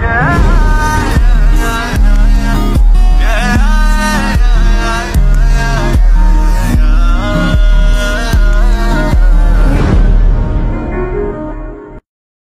Yeah.